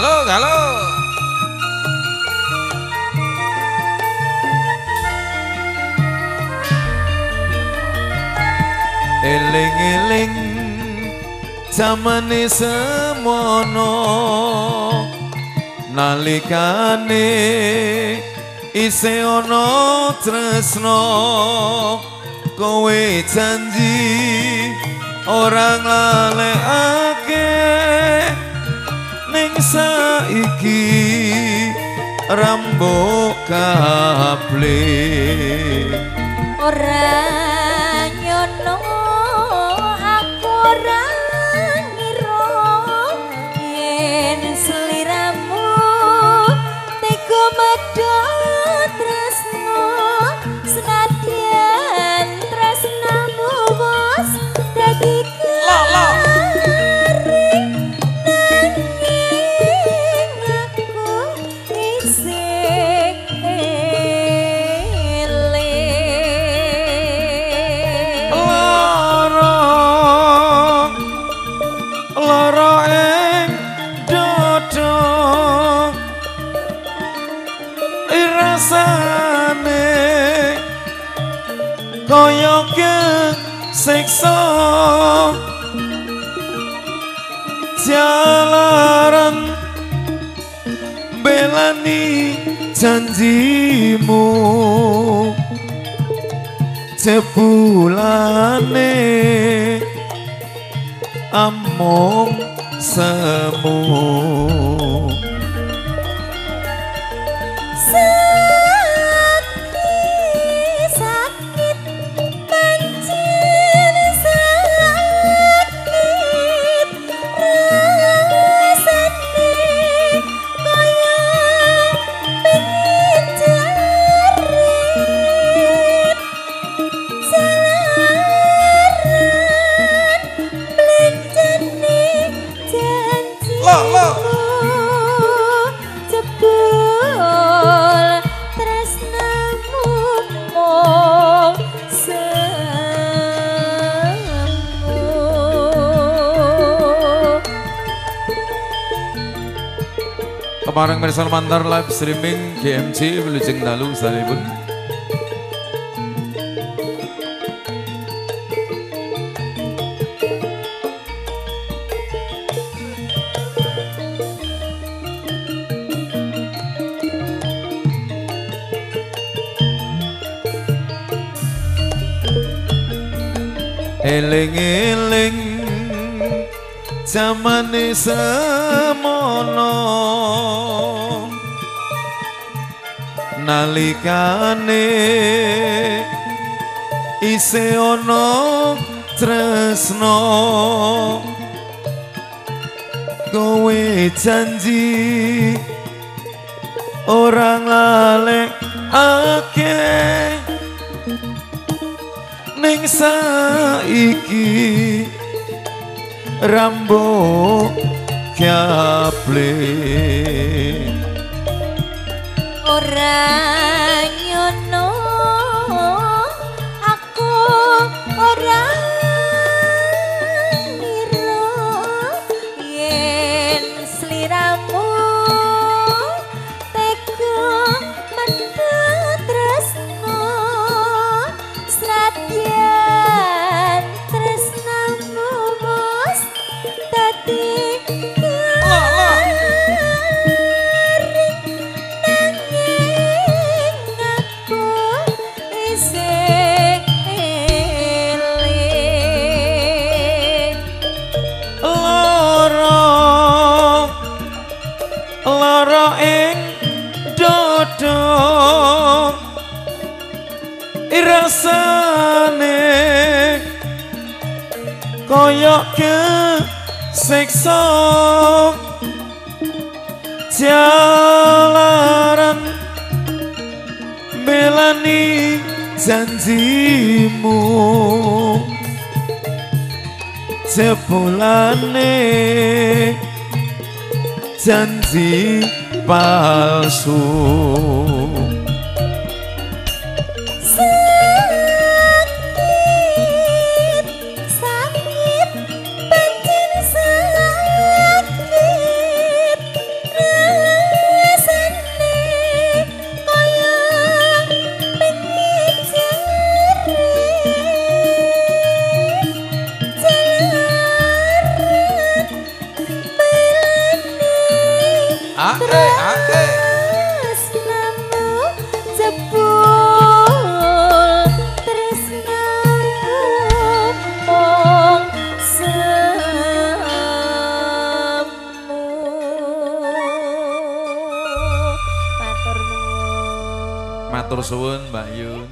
Galo, galo. Eling-eling zamane semono. Nalikane isih ana tresno. Kowe janji orang lalekake saiki rambok kable. Ora nyono aku ora ngira yen sliramu tega medhot tresno senadyan kaya siksa. Jalaran belani janjimu. Jebulane among semu Kemarin Mersan Mantar live streaming GMC Wilujeng Dalu salibun Eling-eling zamane semono. Nalikane isih ana tresno. Kowe janji orang lalek ake ning saiki rambok kable ora irasane kaya ke siksa jalaran. Belani janjimu jebulane janji palsu matur suwun Mbak Yun.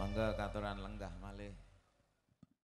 Mangga katuran